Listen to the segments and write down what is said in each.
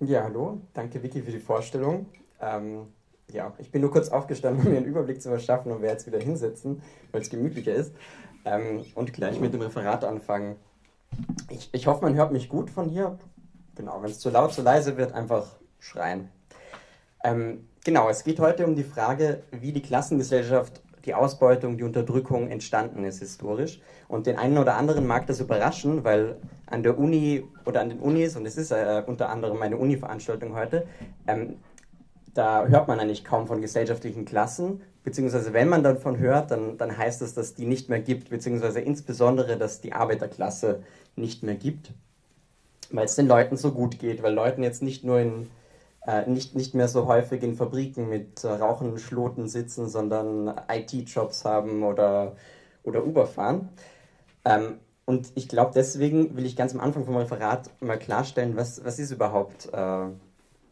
Ja, hallo. Danke, Vicky, für die Vorstellung. Ähm, ja, ich bin nur kurz aufgestanden, um mir einen Überblick zu verschaffen und werde jetzt wieder hinsetzen, weil es gemütlicher ist. Ähm, und gleich mit dem Referat anfangen. Ich, ich hoffe, man hört mich gut von hier. Genau, wenn es zu laut, zu leise wird, einfach schreien. Ähm, genau, es geht heute um die Frage, wie die Klassengesellschaft, die Ausbeutung, die Unterdrückung entstanden ist historisch. Und den einen oder anderen mag das überraschen, weil an der Uni oder an den Unis, und es ist äh, unter anderem meine Uni-Veranstaltung heute, ähm, da hört man eigentlich kaum von gesellschaftlichen Klassen, beziehungsweise wenn man davon hört, dann, dann heißt es, dass die nicht mehr gibt, beziehungsweise insbesondere, dass die Arbeiterklasse nicht mehr gibt, weil es den Leuten so gut geht, weil Leuten jetzt nicht nur in nicht, nicht mehr so häufig in Fabriken mit äh, rauchenden Schloten sitzen, sondern IT-Jobs haben oder, oder Uber fahren. Ähm, und ich glaube, deswegen will ich ganz am Anfang vom Referat mal klarstellen, was, was ist überhaupt äh,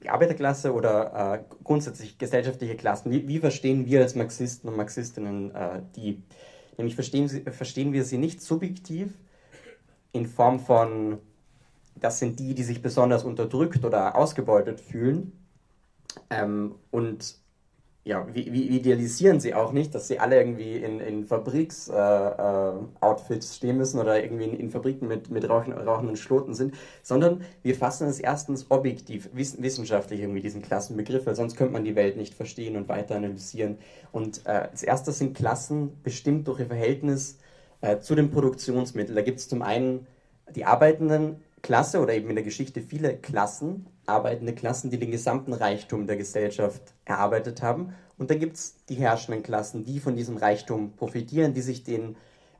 die Arbeiterklasse oder äh, grundsätzlich gesellschaftliche Klassen? Wie, wie, verstehen wir als Marxisten und Marxistinnen äh, die? Nämlich verstehen, verstehen wir sie nicht subjektiv in Form von das sind die, die sich besonders unterdrückt oder ausgebeutet fühlen. Ähm, und ja, wie, wie, idealisieren sie auch nicht, dass sie alle irgendwie in, in Fabriks-Outfits äh, äh, stehen müssen oder irgendwie in, in Fabriken mit, mit rauchen, rauchenden Schloten sind, sondern wir fassen es erstens objektiv, wiss, wissenschaftlich irgendwie diesen Klassenbegriff, weil sonst könnte man die Welt nicht verstehen und weiter analysieren. Und äh, als erstes sind Klassen bestimmt durch ihr Verhältnis äh, zu den Produktionsmitteln. Da gibt es zum einen die Arbeitenden Klasse oder eben in der Geschichte viele Klassen, arbeitende Klassen, die den gesamten Reichtum der Gesellschaft erarbeitet haben. Und dann gibt es die herrschenden Klassen, die von diesem Reichtum profitieren, die sich den,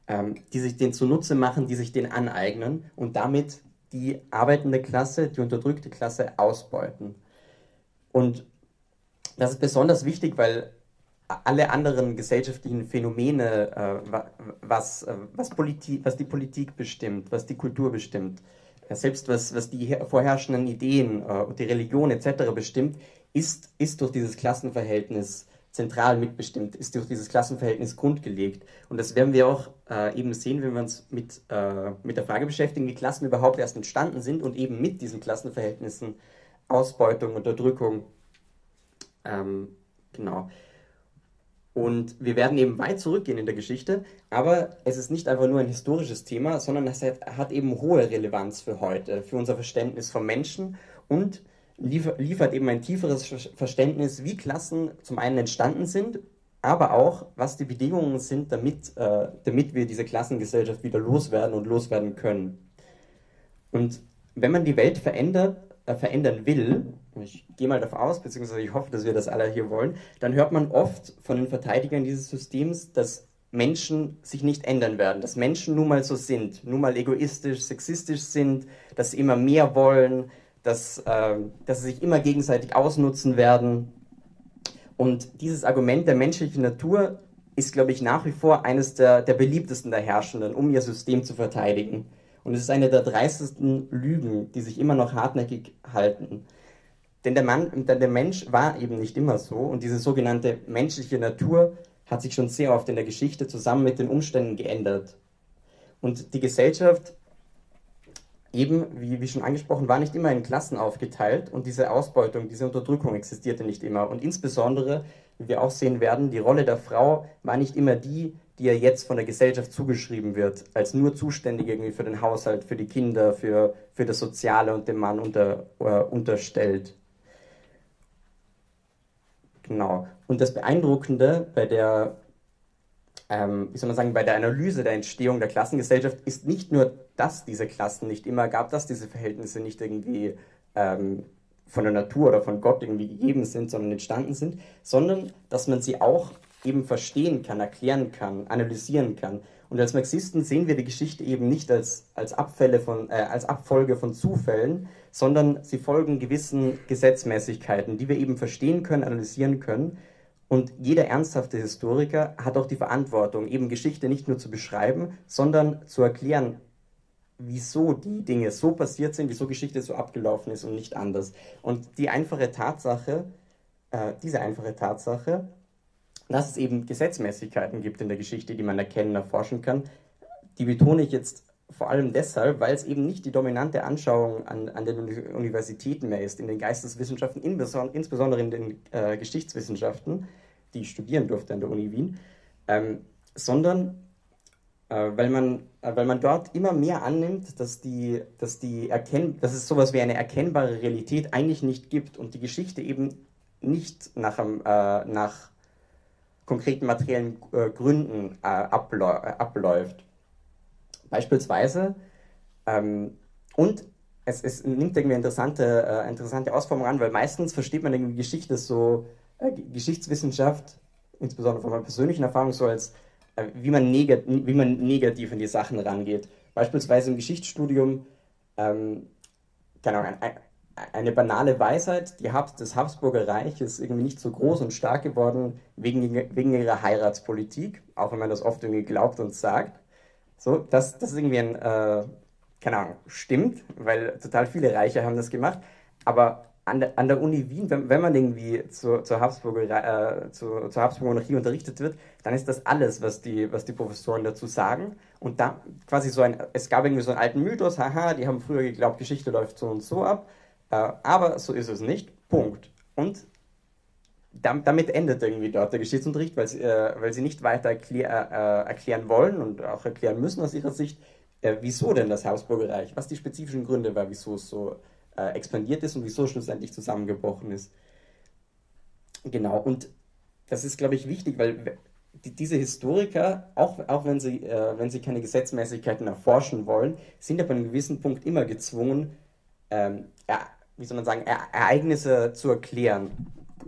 ähm, die sich den zunutze machen, die sich den aneignen und damit die arbeitende Klasse, die unterdrückte Klasse ausbeuten. Und das ist besonders wichtig, weil alle anderen gesellschaftlichen Phänomene, äh, was, äh, was, Politik, was die Politik bestimmt, was die Kultur bestimmt, selbst was, was die vorherrschenden Ideen äh, und die Religion etc. bestimmt, ist, ist durch dieses Klassenverhältnis zentral mitbestimmt, ist durch dieses Klassenverhältnis grundgelegt. Und das werden wir auch äh, eben sehen, wenn wir uns mit, äh, mit der Frage beschäftigen, wie Klassen überhaupt erst entstanden sind und eben mit diesen Klassenverhältnissen Ausbeutung, Unterdrückung, ähm, genau, und wir werden eben weit zurückgehen in der Geschichte, aber es ist nicht einfach nur ein historisches Thema, sondern es hat eben hohe Relevanz für heute, für unser Verständnis vom Menschen und liefert eben ein tieferes Verständnis, wie Klassen zum einen entstanden sind, aber auch, was die Bedingungen sind, damit, äh, damit wir diese Klassengesellschaft wieder loswerden und loswerden können. Und wenn man die Welt verändert, verändern will, ich gehe mal davon aus, beziehungsweise ich hoffe, dass wir das alle hier wollen, dann hört man oft von den Verteidigern dieses Systems, dass Menschen sich nicht ändern werden, dass Menschen nun mal so sind, nun mal egoistisch, sexistisch sind, dass sie immer mehr wollen, dass, äh, dass sie sich immer gegenseitig ausnutzen werden. Und dieses Argument der menschlichen Natur ist, glaube ich, nach wie vor eines der, der beliebtesten der Herrschenden, um ihr System zu verteidigen. Und es ist eine der dreistesten Lügen, die sich immer noch hartnäckig halten. Denn der, Mann, der Mensch war eben nicht immer so und diese sogenannte menschliche Natur hat sich schon sehr oft in der Geschichte zusammen mit den Umständen geändert. Und die Gesellschaft, eben, wie, wie schon angesprochen, war nicht immer in Klassen aufgeteilt und diese Ausbeutung, diese Unterdrückung existierte nicht immer. Und insbesondere, wie wir auch sehen werden, die Rolle der Frau war nicht immer die, die ja jetzt von der Gesellschaft zugeschrieben wird, als nur zuständig irgendwie für den Haushalt, für die Kinder, für, für das Soziale und dem Mann unter, äh, unterstellt. Genau. Und das Beeindruckende bei der, ähm, wie soll man sagen, bei der Analyse der Entstehung der Klassengesellschaft ist nicht nur, dass diese Klassen nicht immer gab, dass diese Verhältnisse nicht irgendwie ähm, von der Natur oder von Gott irgendwie gegeben sind, sondern entstanden sind, sondern dass man sie auch eben verstehen kann, erklären kann, analysieren kann. Und als Marxisten sehen wir die Geschichte eben nicht als, als, Abfälle von, äh, als Abfolge von Zufällen, sondern sie folgen gewissen Gesetzmäßigkeiten, die wir eben verstehen können, analysieren können. Und jeder ernsthafte Historiker hat auch die Verantwortung, eben Geschichte nicht nur zu beschreiben, sondern zu erklären, wieso die Dinge so passiert sind, wieso Geschichte so abgelaufen ist und nicht anders. Und die einfache Tatsache, äh, diese einfache Tatsache, dass es eben Gesetzmäßigkeiten gibt in der Geschichte, die man erkennen, erforschen kann, die betone ich jetzt vor allem deshalb, weil es eben nicht die dominante Anschauung an, an den Universitäten mehr ist, in den Geisteswissenschaften, insbesondere in den äh, Geschichtswissenschaften, die ich studieren durfte an der Uni Wien, ähm, sondern äh, weil, man, äh, weil man dort immer mehr annimmt, dass, die, dass, die erkenn dass es sowas wie eine erkennbare Realität eigentlich nicht gibt und die Geschichte eben nicht nach, äh, nach konkreten materiellen äh, Gründen äh, abläuft. Beispielsweise, ähm, und es, es, nimmt irgendwie interessante, äh, interessante Ausformung an, weil meistens versteht man irgendwie Geschichte so, äh, Geschichtswissenschaft, insbesondere von meiner persönlichen Erfahrung, so als äh, wie, man wie man negativ an die Sachen rangeht. Beispielsweise im Geschichtsstudium, ähm, keine Ahnung, ein, eine banale Weisheit, die Habs das Habsburger Reich ist irgendwie nicht so groß und stark geworden wegen, wegen ihrer Heiratspolitik, auch wenn man das oft irgendwie glaubt und sagt. So, das, das ist irgendwie ein, äh, keine Ahnung, stimmt, weil total viele Reiche haben das gemacht. Aber an der, an der Uni Wien, wenn, wenn man irgendwie zur, zur, Habsburger, äh, zur, zur Habsburger Monarchie unterrichtet wird, dann ist das alles, was die, was die Professoren dazu sagen. Und da quasi so ein, es gab irgendwie so einen alten Mythos, haha, die haben früher geglaubt, Geschichte läuft so und so ab. Äh, aber so ist es nicht. Punkt. Und damit endet irgendwie dort der Geschichtsunterricht, weil sie, äh, weil sie nicht weiter erklär, äh, erklären wollen und auch erklären müssen aus ihrer Sicht, wieso denn das Habsburger Reich, was die spezifischen Gründe waren, wieso es so expandiert ist und wieso es schlussendlich zusammengebrochen ist. Genau, und das ist, glaube ich, wichtig, weil die, diese Historiker, auch, auch wenn, sie, äh, wenn sie keine Gesetzmäßigkeiten erforschen wollen, sind an einem gewissen Punkt immer gezwungen, ähm, wie soll man sagen, Ereignisse zu erklären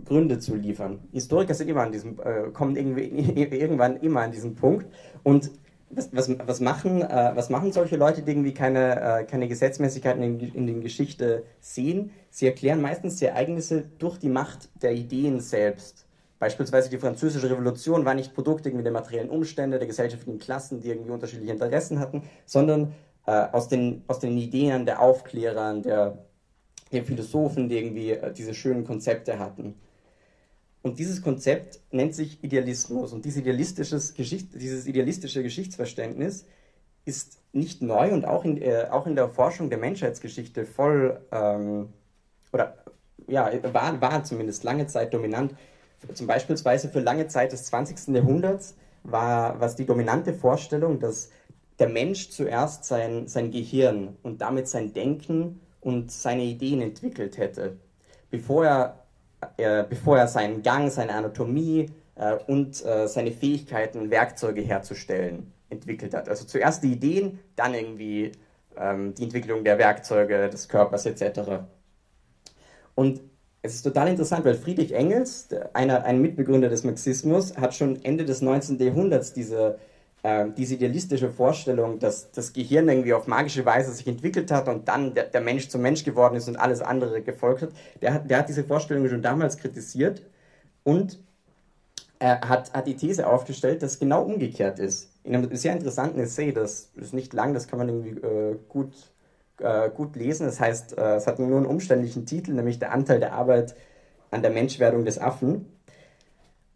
Gründe zu liefern. Historiker sind immer an diesem, äh, kommen irgendwie, irgendwann immer an diesen Punkt. Und was, was, was, machen, äh, was machen solche Leute, die irgendwie keine, äh, keine Gesetzmäßigkeiten in, in den Geschichte sehen? Sie erklären meistens die Ereignisse durch die Macht der Ideen selbst. Beispielsweise die Französische Revolution war nicht Produkt irgendwie der materiellen Umstände, der gesellschaftlichen Klassen, die irgendwie unterschiedliche Interessen hatten, sondern äh, aus, den, aus den Ideen der Aufklärer, der, der Philosophen, die irgendwie äh, diese schönen Konzepte hatten. Und dieses Konzept nennt sich Idealismus. Und dieses, dieses idealistische Geschichtsverständnis ist nicht neu und auch in, äh, auch in der Forschung der Menschheitsgeschichte voll, ähm, oder ja, war, war zumindest lange Zeit dominant. Zum Beispiel für lange Zeit des 20. Jahrhunderts war was die dominante Vorstellung, dass der Mensch zuerst sein, sein Gehirn und damit sein Denken und seine Ideen entwickelt hätte, bevor er äh, bevor er seinen Gang, seine Anatomie äh, und äh, seine Fähigkeiten, Werkzeuge herzustellen, entwickelt hat. Also zuerst die Ideen, dann irgendwie ähm, die Entwicklung der Werkzeuge, des Körpers etc. Und es ist total interessant, weil Friedrich Engels, einer, ein Mitbegründer des Marxismus, hat schon Ende des 19. Jahrhunderts diese äh, diese idealistische Vorstellung, dass das Gehirn irgendwie auf magische Weise sich entwickelt hat und dann der, der Mensch zum Mensch geworden ist und alles andere gefolgt hat, der hat, der hat diese Vorstellung schon damals kritisiert und er hat, hat die These aufgestellt, dass genau umgekehrt ist. In einem sehr interessanten Essay, das ist nicht lang, das kann man irgendwie äh, gut, äh, gut lesen. Das heißt, äh, es hat nur einen umständlichen Titel, nämlich der Anteil der Arbeit an der Menschwerdung des Affen.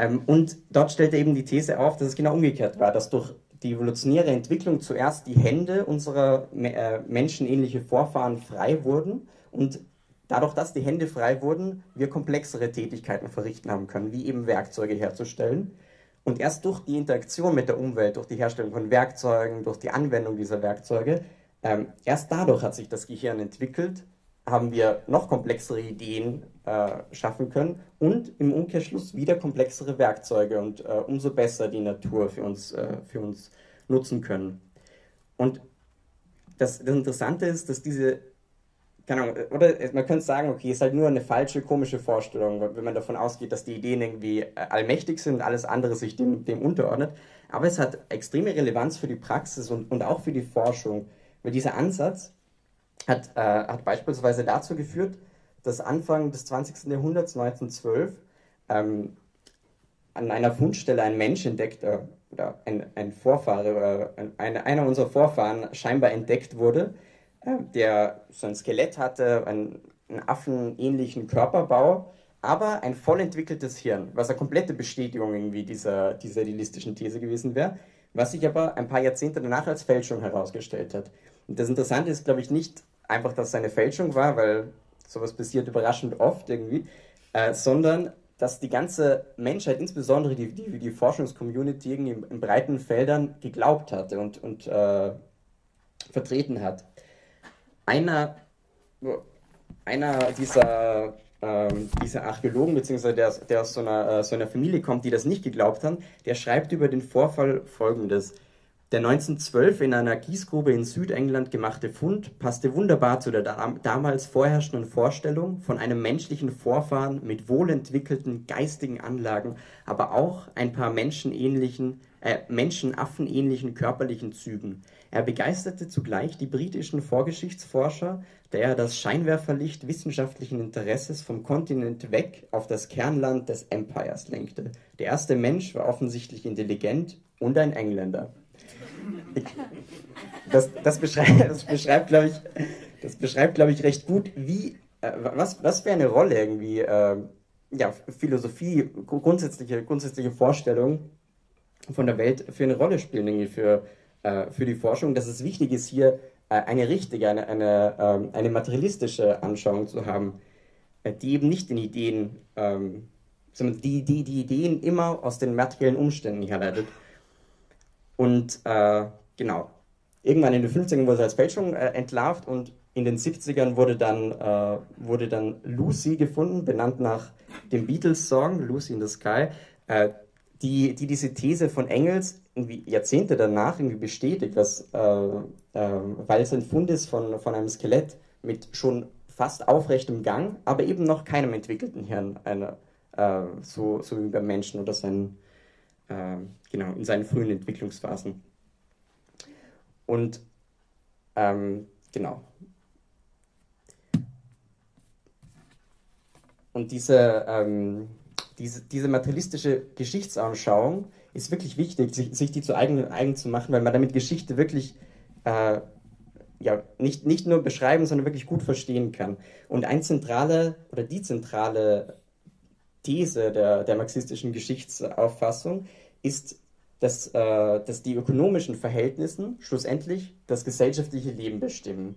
Ähm, und dort stellt er eben die These auf, dass es genau umgekehrt war, dass durch die evolutionäre Entwicklung zuerst die Hände unserer äh, menschenähnlichen Vorfahren frei wurden und dadurch, dass die Hände frei wurden, wir komplexere Tätigkeiten verrichten haben können, wie eben Werkzeuge herzustellen. Und erst durch die Interaktion mit der Umwelt, durch die Herstellung von Werkzeugen, durch die Anwendung dieser Werkzeuge, ähm, erst dadurch hat sich das Gehirn entwickelt haben wir noch komplexere Ideen äh, schaffen können und im Umkehrschluss wieder komplexere Werkzeuge und äh, umso besser die Natur für uns, äh, für uns nutzen können. Und das, das Interessante ist, dass diese, keine Ahnung, oder man könnte sagen, okay, ist halt nur eine falsche, komische Vorstellung, wenn man davon ausgeht, dass die Ideen irgendwie äh, allmächtig sind und alles andere sich dem, dem unterordnet. Aber es hat extreme Relevanz für die Praxis und, und auch für die Forschung, weil dieser Ansatz, hat, äh, hat beispielsweise dazu geführt, dass Anfang des 20. Jahrhunderts, 1912, ähm, an einer Fundstelle ein Mensch entdeckt, äh, oder ein, ein Vorfahre, äh, ein, einer unserer Vorfahren scheinbar entdeckt wurde, äh, der so ein Skelett hatte, einen, einen affenähnlichen Körperbau, aber ein voll entwickeltes Hirn, was eine komplette Bestätigung irgendwie dieser, dieser idealistischen These gewesen wäre, was sich aber ein paar Jahrzehnte danach als Fälschung herausgestellt hat. Und das Interessante ist, glaube ich, nicht einfach, dass es eine Fälschung war, weil sowas passiert überraschend oft irgendwie, äh, sondern dass die ganze Menschheit, insbesondere die, die, die Forschungscommunity, in, in breiten Feldern geglaubt hatte und, und äh, vertreten hat. Einer, einer dieser, ähm, dieser Archäologen, beziehungsweise der, der aus so einer, äh, so einer Familie kommt, die das nicht geglaubt haben, der schreibt über den Vorfall folgendes. Der 1912 in einer Gießgrube in Südengland gemachte Fund passte wunderbar zu der damals vorherrschenden Vorstellung von einem menschlichen Vorfahren mit wohlentwickelten geistigen Anlagen, aber auch ein paar menschenähnlichen, äh, menschenaffenähnlichen körperlichen Zügen. Er begeisterte zugleich die britischen Vorgeschichtsforscher, da er das Scheinwerferlicht wissenschaftlichen Interesses vom Kontinent weg auf das Kernland des Empires lenkte. Der erste Mensch war offensichtlich intelligent und ein Engländer das, das beschreibt, das beschreibt glaube ich, das beschreibt, glaube ich, recht gut, wie, äh, was, was für eine Rolle irgendwie, äh, ja, Philosophie, grundsätzliche, grundsätzliche Vorstellungen von der Welt für eine Rolle spielen irgendwie für, äh, für die Forschung, dass es wichtig ist, hier äh, eine richtige, eine, eine, ähm, eine materialistische Anschauung zu haben, äh, die eben nicht den Ideen, ähm, sondern die, die, die Ideen immer aus den materiellen Umständen herleitet und äh, genau, irgendwann in den 50ern wurde es als Fälschung äh, entlarvt und in den 70ern wurde dann, äh, wurde dann Lucy gefunden, benannt nach dem Beatles-Song Lucy in the Sky, äh, die, die diese These von Engels irgendwie Jahrzehnte danach irgendwie bestätigt, was, äh, äh, weil es ein Fund ist von, von einem Skelett mit schon fast aufrechtem Gang, aber eben noch keinem entwickelten Hirn, eine, so, so wie beim Menschen oder seinen äh, genau, in seinen frühen Entwicklungsphasen. Und ähm, genau. Und diese, ähm, diese, diese materialistische Geschichtsanschauung ist wirklich wichtig, sich, sich die zu eigen, eigen zu machen, weil man damit Geschichte wirklich äh, ja, nicht, nicht nur beschreiben, sondern wirklich gut verstehen kann. Und ein zentrale oder die zentrale These der, der marxistischen Geschichtsauffassung ist, dass, äh, dass die ökonomischen Verhältnisse schlussendlich das gesellschaftliche Leben bestimmen.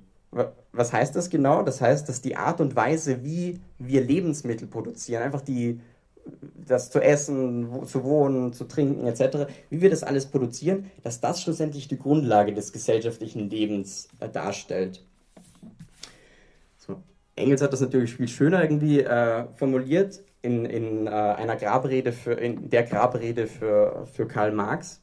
Was heißt das genau? Das heißt, dass die Art und Weise, wie wir Lebensmittel produzieren, einfach die, das zu essen, zu wohnen, zu trinken etc., wie wir das alles produzieren, dass das schlussendlich die Grundlage des gesellschaftlichen Lebens äh, darstellt. So. Engels hat das natürlich viel schöner irgendwie äh, formuliert in, in äh, einer Grabrede für, in der Grabrede für, für Karl Marx,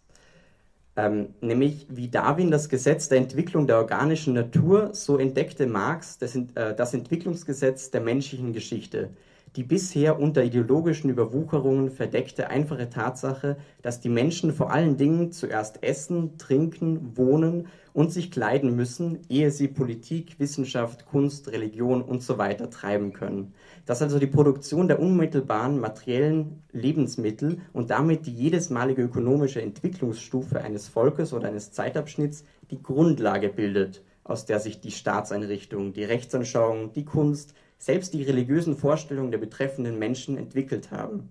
ähm, nämlich wie Darwin das Gesetz der Entwicklung der organischen Natur, so entdeckte Marx das, äh, das Entwicklungsgesetz der menschlichen Geschichte die bisher unter ideologischen Überwucherungen verdeckte einfache Tatsache, dass die Menschen vor allen Dingen zuerst essen, trinken, wohnen und sich kleiden müssen, ehe sie Politik, Wissenschaft, Kunst, Religion usw. So treiben können. Dass also die Produktion der unmittelbaren materiellen Lebensmittel und damit die jedesmalige ökonomische Entwicklungsstufe eines Volkes oder eines Zeitabschnitts die Grundlage bildet, aus der sich die Staatseinrichtung, die Rechtsanschauung, die Kunst, selbst die religiösen Vorstellungen der betreffenden Menschen entwickelt haben.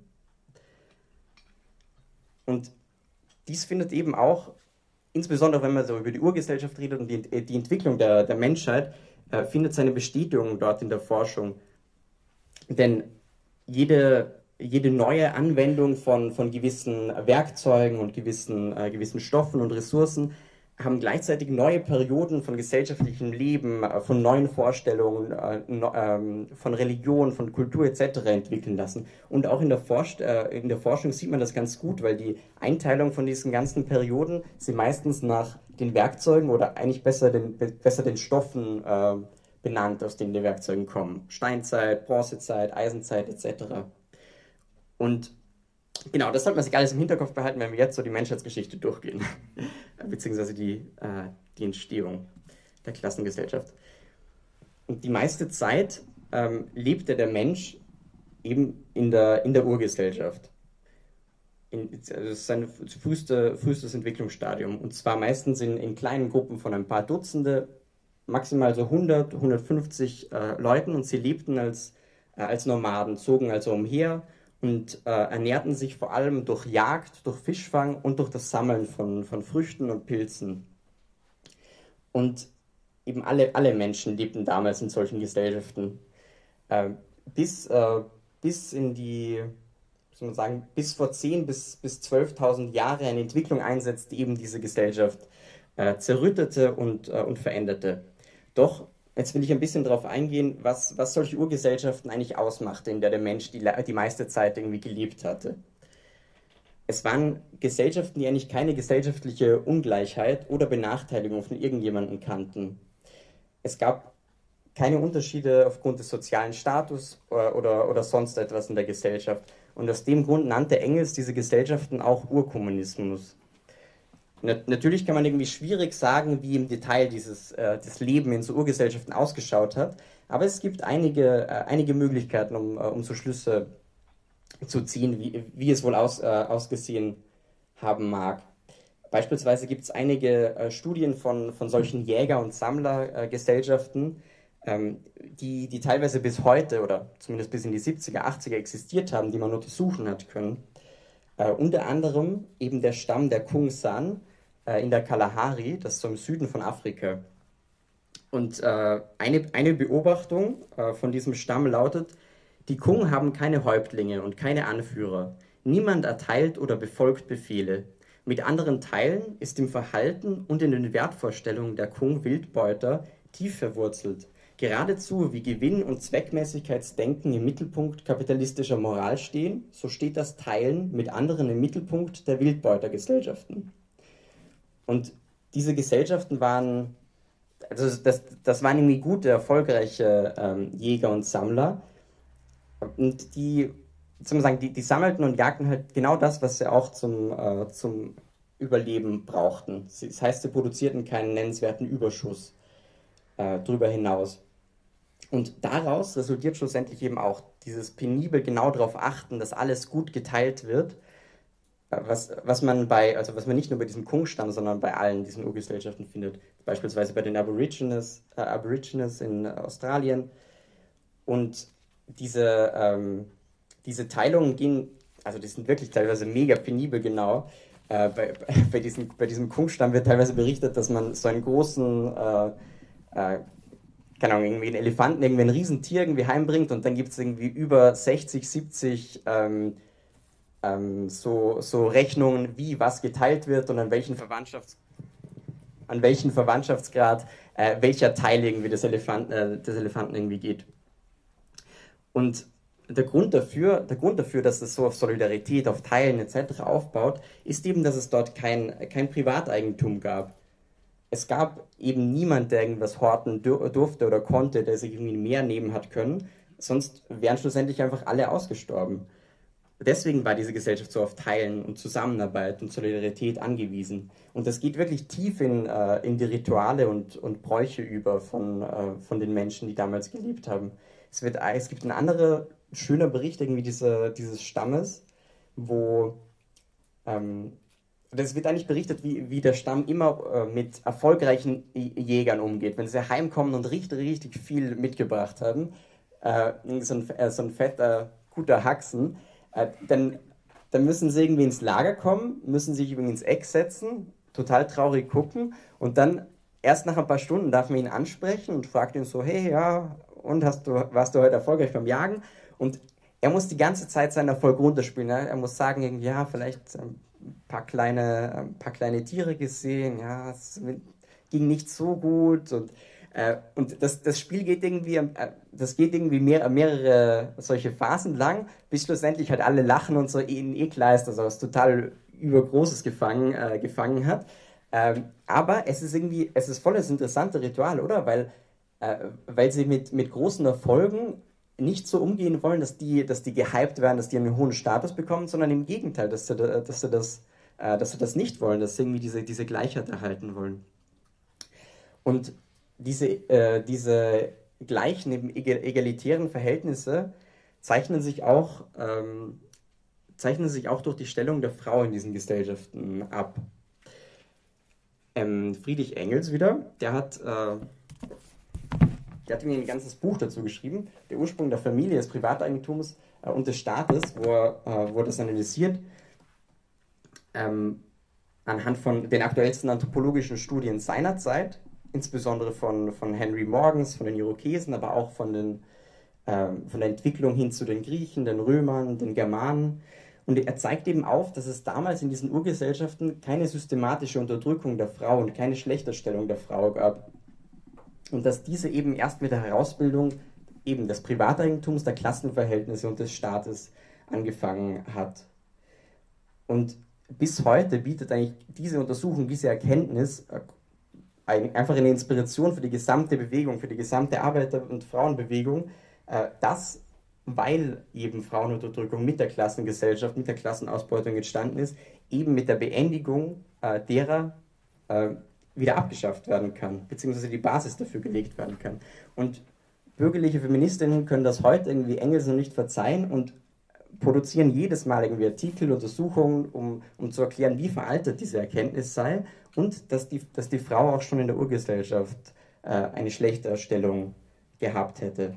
Und dies findet eben auch, insbesondere wenn man so über die Urgesellschaft redet und die, die Entwicklung der, der Menschheit, äh, findet seine Bestätigung dort in der Forschung. Denn jede, jede neue Anwendung von, von gewissen Werkzeugen und gewissen, äh, gewissen Stoffen und Ressourcen haben gleichzeitig neue Perioden von gesellschaftlichem Leben, äh, von neuen Vorstellungen, äh, ähm, von Religion, von Kultur etc. entwickeln lassen. Und auch in der, äh, in der Forschung sieht man das ganz gut, weil die Einteilung von diesen ganzen Perioden sind meistens nach den Werkzeugen oder eigentlich besser den, besser den Stoffen benannt, aus denen die Werkzeuge kommen. Steinzeit, Bronzezeit, Eisenzeit etc. Und Genau, das sollte man sich alles im Hinterkopf behalten, wenn wir jetzt so die Menschheitsgeschichte durchgehen, beziehungsweise die, äh, die Entstehung der Klassengesellschaft. Und die meiste Zeit ähm, lebte der Mensch eben in der, in der Urgesellschaft. In, also das ist sein früheste, frühestes Entwicklungsstadium. Und zwar meistens in, in kleinen Gruppen von ein paar Dutzende, maximal so 100, 150 äh, Leuten. Und sie lebten als, äh, als Nomaden, zogen also umher und äh, ernährten sich vor allem durch Jagd, durch Fischfang und durch das Sammeln von, von Früchten und Pilzen. Und eben alle, alle Menschen lebten damals in solchen Gesellschaften. Äh, bis, äh, bis in die, soll man sagen, bis vor 10.000 bis, bis 12.000 Jahre eine Entwicklung einsetzt, die eben diese Gesellschaft äh, zerrüttete und, äh, und veränderte. Doch Jetzt will ich ein bisschen darauf eingehen, was, was solche Urgesellschaften eigentlich ausmachte, in der der Mensch die, die meiste Zeit irgendwie gelebt hatte. Es waren Gesellschaften, die eigentlich keine gesellschaftliche Ungleichheit oder Benachteiligung von irgendjemandem kannten. Es gab keine Unterschiede aufgrund des sozialen Status oder, oder, oder sonst etwas in der Gesellschaft. Und aus dem Grund nannte Engels diese Gesellschaften auch Urkommunismus natürlich kann man irgendwie schwierig sagen, wie im Detail dieses äh, das Leben in so Urgesellschaften ausgeschaut hat, aber es gibt einige, äh, einige Möglichkeiten, um, äh, um so Schlüsse zu ziehen, wie, wie es wohl aus, äh, ausgesehen haben mag. Beispielsweise gibt es einige äh, Studien von, von solchen Jäger- und Sammlergesellschaften, ähm, die, die teilweise bis heute oder zumindest bis in die 70er, 80er existiert haben, die man untersuchen hat können. Äh, unter anderem eben der Stamm der Kung San, in der Kalahari, das ist so im Süden von Afrika. Und äh, eine, eine Beobachtung äh, von diesem Stamm lautet, die Kung haben keine Häuptlinge und keine Anführer. Niemand erteilt oder befolgt Befehle. Mit anderen Teilen ist im Verhalten und in den Wertvorstellungen der Kung-Wildbeuter tief verwurzelt. Geradezu wie Gewinn- und Zweckmäßigkeitsdenken im Mittelpunkt kapitalistischer Moral stehen, so steht das Teilen mit anderen im Mittelpunkt der Wildbeutergesellschaften. Und diese Gesellschaften waren, also das, das waren irgendwie gute, erfolgreiche ähm, Jäger und Sammler. Und die, sagen, die, die sammelten und jagten halt genau das, was sie auch zum, äh, zum Überleben brauchten. Das heißt, sie produzierten keinen nennenswerten Überschuss äh, darüber hinaus. Und daraus resultiert schlussendlich eben auch dieses penibel genau darauf achten, dass alles gut geteilt wird was, was man bei, also was man nicht nur bei diesem Kung-Stamm, sondern bei allen diesen Urgesellschaften findet. Beispielsweise bei den Aborigines, äh, Aborigines in Australien. Und diese, ähm, diese Teilungen gehen, also die sind wirklich teilweise mega penibel genau. Äh, bei, bei, diesem, bei diesem Kung-Stamm wird teilweise berichtet, dass man so einen großen, äh, äh, keine Ahnung, irgendwie einen Elefanten, irgendwie ein Riesentier irgendwie heimbringt und dann gibt es irgendwie über 60, 70 ähm, ähm, so, so Rechnungen, wie was geteilt wird und an welchen Verwandtschafts an welchen Verwandtschaftsgrad äh, welcher Teil irgendwie des Elefanten, äh, des Elefanten irgendwie geht. Und der Grund dafür, der Grund dafür, dass es so auf Solidarität, auf Teilen etc. aufbaut, ist eben, dass es dort kein, kein Privateigentum gab. Es gab eben niemand, der irgendwas horten durfte oder konnte, der sich irgendwie mehr nehmen hat können, sonst wären schlussendlich einfach alle ausgestorben. Deswegen war diese Gesellschaft so auf Teilen und Zusammenarbeit und Solidarität angewiesen. Und das geht wirklich tief in, äh, in die Rituale und, und Bräuche über von, äh, von den Menschen, die damals gelebt haben. Es, wird, es gibt ein anderer schöner Bericht irgendwie diese, dieses Stammes, wo ähm, wird eigentlich berichtet, wie, wie der Stamm immer äh, mit erfolgreichen Jägern umgeht. Wenn sie heimkommen und richtig, richtig viel mitgebracht haben, äh, so, ein, äh, so ein fetter, guter Haxen, äh, dann, dann müssen sie irgendwie ins Lager kommen, müssen sich irgendwie ins Eck setzen, total traurig gucken und dann erst nach ein paar Stunden darf man ihn ansprechen und fragt ihn so, hey, ja, und hast du, warst du heute erfolgreich beim Jagen? Und er muss die ganze Zeit seinen Erfolg runterspielen. Ne? Er muss sagen, ja, vielleicht ein paar kleine, ein paar kleine Tiere gesehen, ja, es ging nicht so gut und äh, und das, das Spiel geht irgendwie, äh, das geht irgendwie mehr, mehrere solche Phasen lang, bis schlussendlich halt alle lachen und so in Ekleist, also was total übergroßes gefangen, äh, gefangen hat. Ähm, aber es ist irgendwie, es ist voll das interessante Ritual, oder? Weil, äh, weil sie mit, mit großen Erfolgen nicht so umgehen wollen, dass die, dass die gehypt werden, dass die einen hohen Status bekommen, sondern im Gegenteil, dass sie, dass sie, das, äh, dass sie das nicht wollen, dass sie irgendwie diese, diese Gleichheit erhalten wollen. Und diese, äh, diese gleichen, egalitären Verhältnisse zeichnen sich auch, ähm, zeichnen sich auch durch die Stellung der Frau in diesen Gesellschaften ab. Ähm, Friedrich Engels wieder, der hat, äh, der hat ein ganzes Buch dazu geschrieben. Der Ursprung der Familie des Privateigentums äh, und des Staates, wo er, äh, wo er das analysiert, ähm, anhand von den aktuellsten anthropologischen Studien seiner Zeit, insbesondere von, von Henry Morgans, von den Irokesen, aber auch von, den, ähm, von der Entwicklung hin zu den Griechen, den Römern, den Germanen. Und er zeigt eben auf, dass es damals in diesen Urgesellschaften keine systematische Unterdrückung der Frau und keine Schlechterstellung der Frau gab. Und dass diese eben erst mit der Herausbildung eben des Privateigentums, der Klassenverhältnisse und des Staates angefangen hat. Und bis heute bietet eigentlich diese Untersuchung, diese Erkenntnis äh, einfach eine Inspiration für die gesamte Bewegung, für die gesamte Arbeiter- und Frauenbewegung, äh, dass, weil eben Frauenunterdrückung mit der Klassengesellschaft, mit der Klassenausbeutung entstanden ist, eben mit der Beendigung äh, derer wieder abgeschafft werden kann, beziehungsweise die Basis dafür gelegt werden kann. Und bürgerliche Feministinnen können das heute irgendwie Engels noch nicht verzeihen und produzieren jedes Mal irgendwie Artikel, Untersuchungen, um, um zu erklären, wie veraltet diese Erkenntnis sei und dass die, dass die Frau auch schon in der Urgesellschaft äh, eine schlechte Stellung gehabt hätte.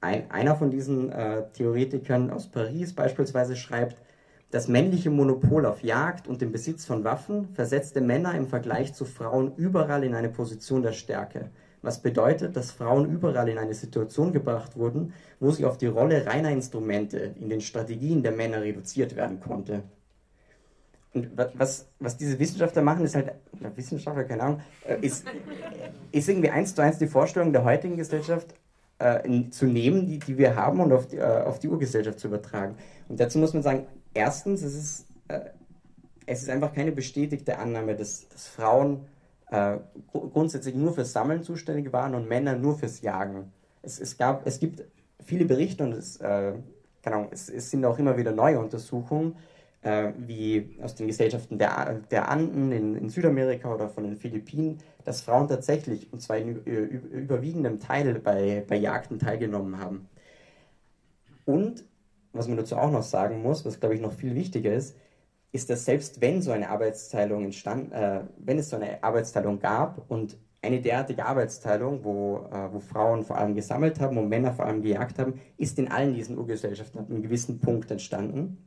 Ein, einer von diesen äh, Theoretikern aus Paris beispielsweise schreibt, das männliche Monopol auf Jagd und den Besitz von Waffen versetzte Männer im Vergleich zu Frauen überall in eine Position der Stärke was bedeutet, dass Frauen überall in eine Situation gebracht wurden, wo sie auf die Rolle reiner Instrumente in den Strategien der Männer reduziert werden konnte. Und was, was diese Wissenschaftler machen, ist halt, Wissenschaftler, keine Ahnung, äh, ist, ist irgendwie eins zu eins die Vorstellung der heutigen Gesellschaft äh, zu nehmen, die, die wir haben und auf die, äh, auf die Urgesellschaft zu übertragen. Und dazu muss man sagen, erstens, es ist, äh, es ist einfach keine bestätigte Annahme, dass, dass Frauen äh, grundsätzlich nur fürs Sammeln zuständig waren und Männer nur fürs Jagen. Es, es, gab, es gibt viele Berichte und es, äh, Ahnung, es, es, sind auch immer wieder neue Untersuchungen, äh, wie aus den Gesellschaften der, der Anden in, in, Südamerika oder von den Philippinen, dass Frauen tatsächlich, und zwar in überwiegendem Teil bei, bei Jagden teilgenommen haben. Und, was man dazu auch noch sagen muss, was glaube ich noch viel wichtiger ist, ist, dass selbst wenn so eine Arbeitsteilung entstand, äh, wenn es so eine Arbeitsteilung gab und eine derartige Arbeitsteilung, wo, äh, wo Frauen vor allem gesammelt haben und Männer vor allem gejagt haben, ist in allen diesen Urgesellschaften ab einem gewissen Punkt entstanden.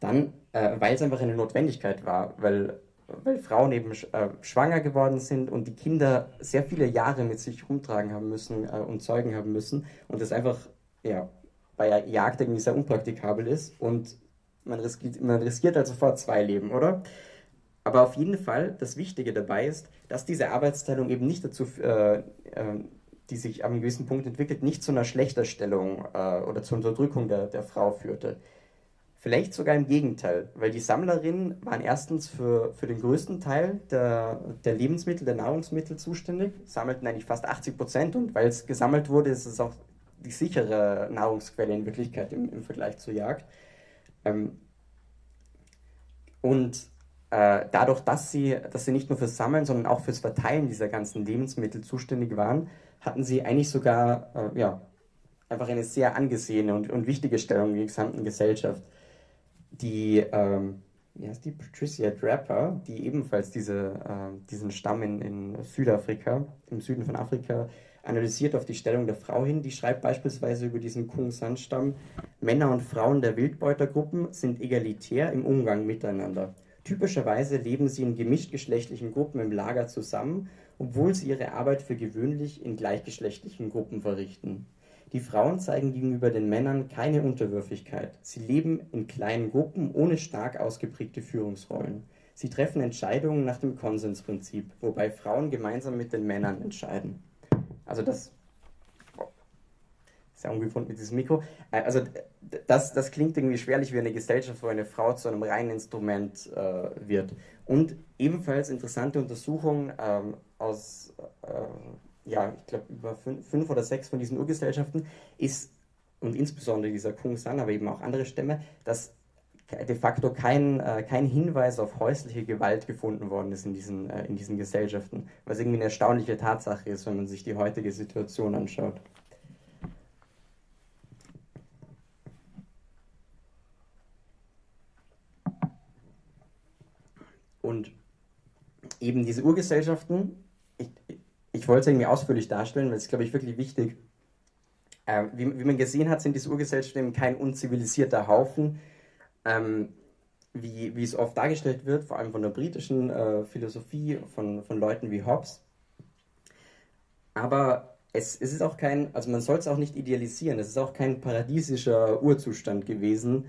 Dann, äh, weil es einfach eine Notwendigkeit war, weil, weil Frauen eben äh, schwanger geworden sind und die Kinder sehr viele Jahre mit sich rumtragen haben müssen äh, und Zeugen haben müssen und das einfach ja, bei Jagd irgendwie sehr unpraktikabel ist und man riskiert, man riskiert halt sofort zwei Leben, oder? Aber auf jeden Fall, das Wichtige dabei ist, dass diese Arbeitsteilung eben nicht dazu, äh, äh, die sich einem gewissen Punkt entwickelt, nicht zu einer Schlechterstellung äh, oder zur Unterdrückung der, der Frau führte. Vielleicht sogar im Gegenteil, weil die Sammlerinnen waren erstens für, für den größten Teil der, der Lebensmittel, der Nahrungsmittel zuständig, sammelten eigentlich fast 80 Prozent und weil es gesammelt wurde, ist es auch die sichere Nahrungsquelle in Wirklichkeit im, im Vergleich zur Jagd. Ähm, und äh, dadurch, dass sie, dass sie nicht nur fürs Sammeln, sondern auch fürs Verteilen dieser ganzen Lebensmittel zuständig waren, hatten sie eigentlich sogar äh, ja, einfach eine sehr angesehene und, und wichtige Stellung in der gesamten Gesellschaft. Die, ähm, wie heißt die, Patricia Draper, die ebenfalls diese, äh, diesen Stamm in, in Südafrika, im Süden von Afrika, analysiert auf die Stellung der Frau hin. Die schreibt beispielsweise über diesen Kung-San-Stamm, Männer und Frauen der Wildbeutergruppen sind egalitär im Umgang miteinander. Typischerweise leben sie in gemischtgeschlechtlichen Gruppen im Lager zusammen, obwohl sie ihre Arbeit für gewöhnlich in gleichgeschlechtlichen Gruppen verrichten. Die Frauen zeigen gegenüber den Männern keine Unterwürfigkeit. Sie leben in kleinen Gruppen ohne stark ausgeprägte Führungsrollen. Sie treffen Entscheidungen nach dem Konsensprinzip, wobei Frauen gemeinsam mit den Männern entscheiden. Also das sehr ungewohnt mit diesem Mikro. Äh, also das, das klingt irgendwie schwerlich wie eine Gesellschaft, wo eine Frau zu einem reinen Instrument äh, wird. Und ebenfalls interessante Untersuchungen ähm, aus, äh, ja, ich glaube, über fünf, fünf, oder sechs von diesen Urgesellschaften ist, und insbesondere dieser Kung San, aber eben auch andere Stämme, dass de facto kein, äh, kein Hinweis auf häusliche Gewalt gefunden worden ist in diesen, äh, in diesen Gesellschaften, was irgendwie eine erstaunliche Tatsache ist, wenn man sich die heutige Situation anschaut. Und eben diese Urgesellschaften, ich, ich wollte es irgendwie ausführlich darstellen, weil es, glaube ich, wirklich wichtig, Äh, wie, wie, man gesehen hat, sind diese Urgesellschaften eben kein unzivilisierter Haufen, ähm, wie, wie es oft dargestellt wird, vor allem von der britischen äh, Philosophie, von, von Leuten wie Hobbes. Aber es, es ist auch kein, also man soll es auch nicht idealisieren, es ist auch kein paradiesischer Urzustand gewesen.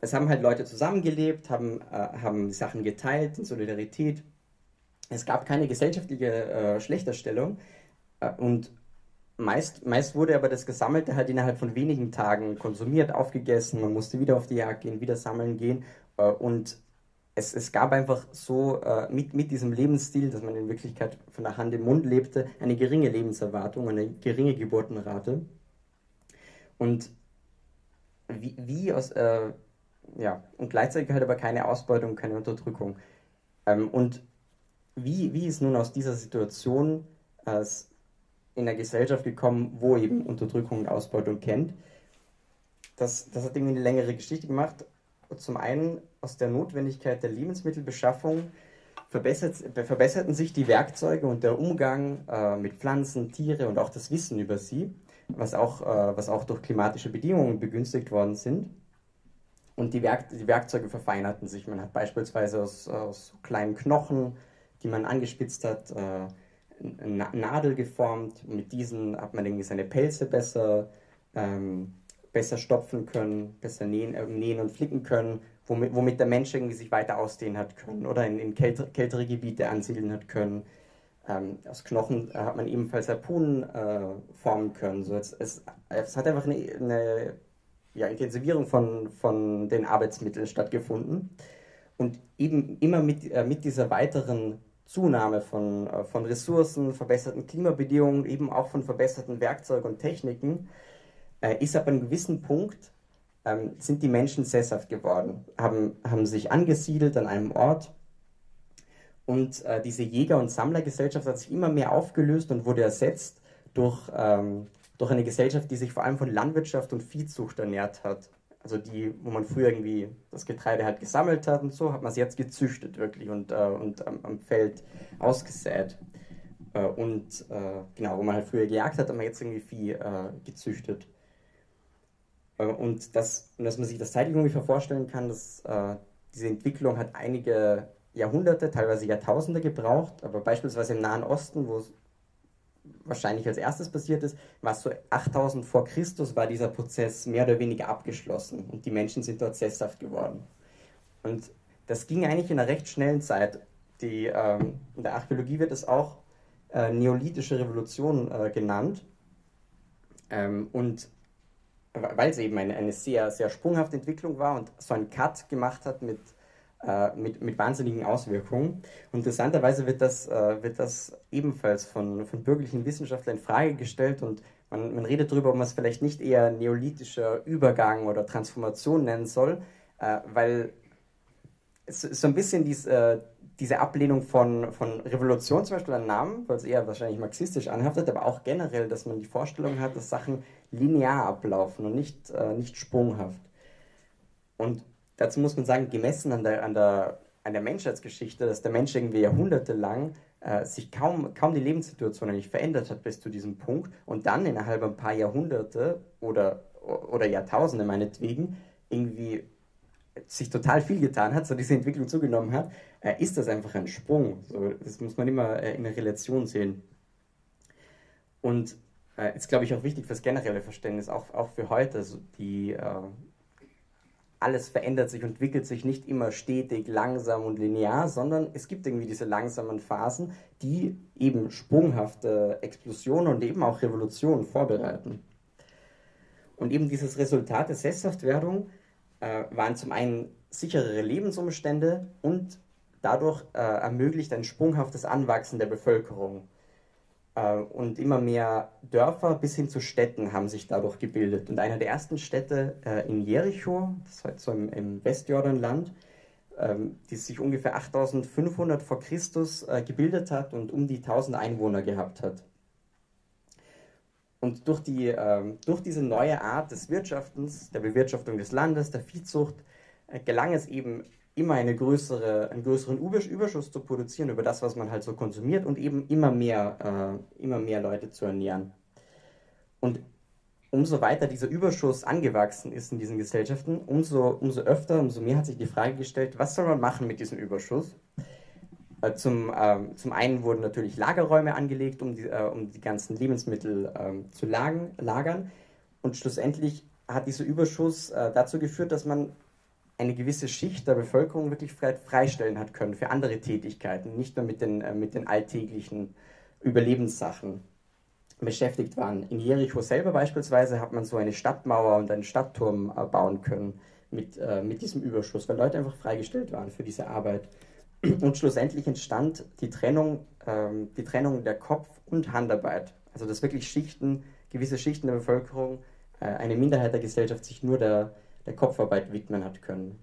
Es haben halt Leute zusammengelebt, haben, äh, haben Sachen geteilt in Solidarität. Es gab keine gesellschaftliche äh, Schlechterstellung äh, und meist, meist wurde aber das Gesammelte halt innerhalb von wenigen Tagen konsumiert, aufgegessen, man musste wieder auf die Jagd gehen, wieder sammeln gehen äh, und es, es gab einfach so äh, mit, mit diesem Lebensstil, dass man in Wirklichkeit von der Hand im Mund lebte, eine geringe Lebenserwartung, eine geringe Geburtenrate. Und wie, wie aus, äh, ja, und gleichzeitig halt aber keine Ausbeutung, keine Unterdrückung. Ähm, und wie, wie ist nun aus dieser Situation äh, in der Gesellschaft gekommen, wo eben Unterdrückung und Ausbeutung kennt? Das, das hat irgendwie eine längere Geschichte gemacht zum einen aus der Notwendigkeit der Lebensmittelbeschaffung verbessert, verbesserten sich die Werkzeuge und der Umgang äh, mit Pflanzen, Tiere und auch das Wissen über sie, was auch, äh, was auch durch klimatische Bedingungen begünstigt worden sind. Und die, Werk die Werkzeuge verfeinerten sich. Man hat beispielsweise aus, aus kleinen Knochen, die man angespitzt hat, äh, eine Nadel geformt. Mit diesen hat man irgendwie seine Pelze besser ähm, besser stopfen können, besser nähen, äh, nähen und flicken können, womit, womit, der Mensch irgendwie sich weiter ausdehnen hat können oder in, in kältere, kältere, Gebiete ansiedeln hat können. Ähm, aus Knochen äh, hat man ebenfalls Harpunen äh, formen können. So, es, es, es hat einfach eine, eine ja, Intensivierung von, von den Arbeitsmitteln stattgefunden. Und eben immer mit, äh, mit dieser weiteren Zunahme von, äh, von Ressourcen, verbesserten Klimabedingungen, eben auch von verbesserten Werkzeugen und Techniken, äh, ist ab einem gewissen Punkt, ähm, sind die Menschen sesshaft geworden, haben, haben sich angesiedelt an einem Ort und äh, diese Jäger- und Sammlergesellschaft hat sich immer mehr aufgelöst und wurde ersetzt durch, ähm, durch eine Gesellschaft, die sich vor allem von Landwirtschaft und Viehzucht ernährt hat. Also die, wo man früher irgendwie das Getreide halt gesammelt hat und so, hat man es jetzt gezüchtet wirklich und, äh, und am, am, Feld ausgesät. Äh, und äh, genau, wo man halt früher gejagt hat, hat man jetzt irgendwie Vieh äh, gezüchtet. Äh, und, das, und dass man sich das zeitlich ungefähr vorstellen kann, dass äh, diese Entwicklung hat einige Jahrhunderte, teilweise Jahrtausende gebraucht, aber beispielsweise im Nahen Osten, wo wahrscheinlich als erstes passiert ist, war es so 8000 vor Christus, war dieser Prozess mehr oder weniger abgeschlossen und die Menschen sind dort sesshaft geworden. Und das ging eigentlich in einer recht schnellen Zeit. Die, ähm, in der Archäologie wird es auch äh, Neolithische Revolution äh, genannt. Ähm, und weil es eben eine, eine sehr, sehr sprunghafte Entwicklung war und so einen Cut gemacht hat mit, äh, mit, mit wahnsinnigen Auswirkungen. Interessanterweise wird das, äh, wird das ebenfalls von, von bürgerlichen Wissenschaftlern in Frage gestellt und man, man redet darüber, ob man es vielleicht nicht eher neolithischer Übergang oder Transformation nennen soll, äh, weil es so ein bisschen dies, äh, diese Ablehnung von, von Revolution zum Beispiel an Namen, weil es eher wahrscheinlich marxistisch anhaftet, aber auch generell, dass man die Vorstellung hat, dass Sachen linear ablaufen und nicht, äh, nicht sprunghaft. Und dazu muss man sagen, gemessen an der, an der, an der Menschheitsgeschichte, dass der Mensch irgendwie jahrhundertelang äh, sich kaum, kaum die Lebenssituation eigentlich verändert hat bis zu diesem Punkt und dann innerhalb ein paar Jahrhunderte oder, oder Jahrtausende meinetwegen irgendwie sich total viel getan hat, so diese Entwicklung zugenommen hat, äh, ist das einfach ein Sprung. So, das muss man immer äh, in der Relation sehen. Und äh, ist, glaube ich, auch wichtig fürs generelle Verständnis, auch, auch für heute. Also die, äh, alles verändert sich und entwickelt sich nicht immer stetig, langsam und linear, sondern es gibt irgendwie diese langsamen Phasen, die eben sprunghafte Explosionen und eben auch Revolutionen vorbereiten. Und eben dieses Resultat der Sesshaftwerdung äh, waren zum einen sicherere Lebensumstände und dadurch äh, ermöglicht ein sprunghaftes Anwachsen der Bevölkerung. Äh, und immer mehr Dörfer bis hin zu Städten haben sich dadurch gebildet. Und einer der ersten Städte äh, in Jericho, das ist halt so im, im Westjordanland, ähm, die sich ungefähr 8500 vor Christus äh, gebildet hat und um die 1000 Einwohner gehabt hat. Und durch, die, ähm, durch diese neue Art des Wirtschaftens, der Bewirtschaftung des Landes, der Viehzucht, gelang es eben immer eine größere, einen größeren Überschuss zu produzieren über das, was man halt so konsumiert und eben immer mehr, äh, immer mehr Leute zu ernähren. Und umso weiter dieser Überschuss angewachsen ist in diesen Gesellschaften, umso, umso öfter, umso mehr hat sich die Frage gestellt, was soll man machen mit diesem Überschuss? Äh, zum, äh, zum einen wurden natürlich Lagerräume angelegt, um die, äh, um die ganzen Lebensmittel ähm, zu lagen, lagern. Und schlussendlich hat dieser Überschuss äh, dazu geführt, dass man eine gewisse Schicht der Bevölkerung wirklich frei, freistellen hat können für andere Tätigkeiten, nicht nur mit den, äh, mit den alltäglichen Überlebenssachen beschäftigt waren. In Jericho selber beispielsweise hat man so eine Stadtmauer und einen Stadtturm äh, bauen können mit, äh, mit diesem Überschuss, weil Leute einfach freigestellt waren für diese Arbeit. Und schlussendlich entstand die Trennung, ähm, die Trennung der Kopf- und Handarbeit. Also dass wirklich Schichten, gewisse Schichten der Bevölkerung, äh, eine Minderheit der Gesellschaft sich nur der, der Kopfarbeit widmen hat können.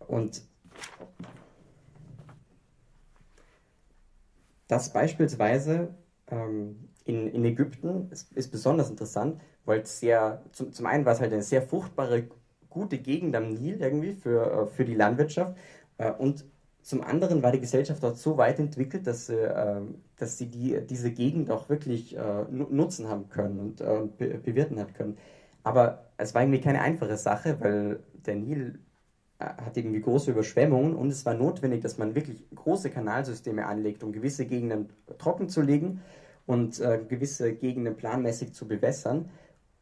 Und das beispielsweise ähm, in, in Ägypten ist, ist, besonders interessant, weil es sehr, zum, zum einen war es halt eine sehr fruchtbare, gute Gegend am Nil irgendwie für, äh, für die Landwirtschaft äh, und zum anderen war die Gesellschaft dort so weit entwickelt, dass sie, äh, dass sie die, diese Gegend auch wirklich äh, nutzen haben können und äh, be bewirten haben können. Aber es war irgendwie keine einfache Sache, weil der Nil äh, hat irgendwie große Überschwemmungen und es war notwendig, dass man wirklich große Kanalsysteme anlegt, um gewisse Gegenden trocken zu legen und äh, gewisse Gegenden planmäßig zu bewässern.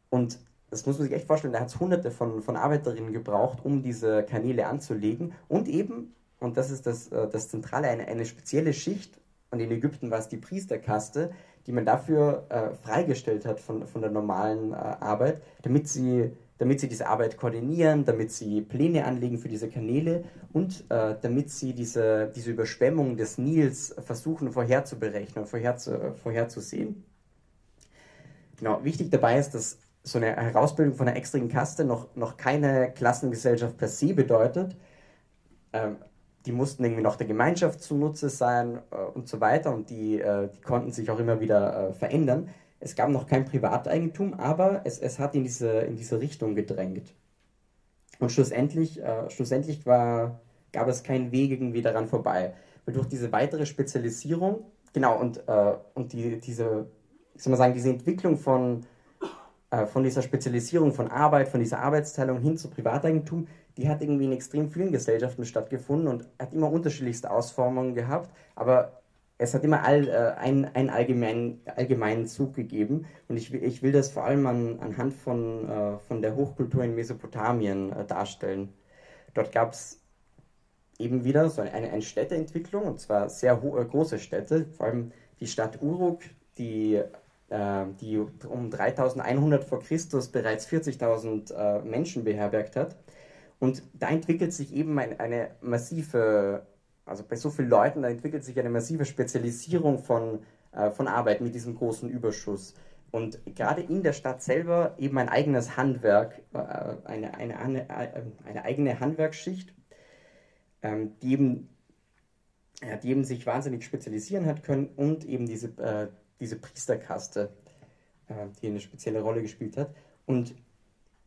Und das muss man sich echt vorstellen, da hat es hunderte von, von Arbeiterinnen gebraucht, um diese Kanäle anzulegen und eben, und das ist das, äh, das Zentrale, eine, eine spezielle Schicht, und in Ägypten war es die Priesterkaste, die man dafür äh, freigestellt hat von, von der normalen äh, Arbeit, damit sie damit sie diese Arbeit koordinieren, damit sie Pläne anlegen für diese Kanäle und äh, damit sie diese, diese Überschwemmung des Nils versuchen vorherzuberechnen, vorherzu, vorherzusehen. Genau, wichtig dabei ist, dass so eine Herausbildung von einer extrigen Kaste noch, noch keine Klassengesellschaft per se bedeutet. Ähm, die mussten irgendwie noch der Gemeinschaft zunutze sein äh, und so weiter und die, äh, die konnten sich auch immer wieder äh, verändern. Es gab noch kein Privateigentum, aber es, es hat in diese, in diese Richtung gedrängt. Und schlussendlich, äh, schlussendlich war, gab es keinen Weg irgendwie daran vorbei. Weil durch diese weitere Spezialisierung, genau, und, äh, und die, diese, ich soll mal sagen, diese Entwicklung von, äh, von dieser Spezialisierung von Arbeit, von dieser Arbeitsteilung hin zu Privateigentum, die hat irgendwie in extrem vielen Gesellschaften stattgefunden und hat immer unterschiedlichste Ausformungen gehabt, aber es hat immer all, äh, einen, einen allgemeinen, allgemeinen Zug gegeben. Und ich, ich will das vor allem an, anhand von, äh, von der Hochkultur in Mesopotamien äh, darstellen. Dort gab es eben wieder so eine, eine Städteentwicklung, und zwar sehr äh, große Städte, vor allem die Stadt Uruk, die, äh, die um 3100 vor Christus bereits 40.000 äh, Menschen beherbergt hat. Und da entwickelt sich eben ein, eine massive also bei so vielen Leuten, da entwickelt sich eine massive Spezialisierung von, äh, von Arbeit mit diesem großen Überschuss. Und gerade in der Stadt selber eben ein eigenes Handwerk, äh, eine, eine, eine, eine, eigene Handwerksschicht, ähm, die, eben, ja, die eben sich wahnsinnig spezialisieren hat können und eben diese, äh, diese Priesterkaste, äh, die eine spezielle Rolle gespielt hat. Und